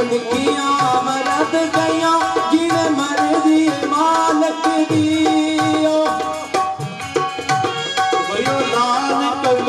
मन कई मालक पिया पंग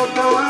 voltam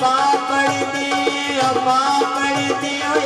पापड़ दे पापड़ दे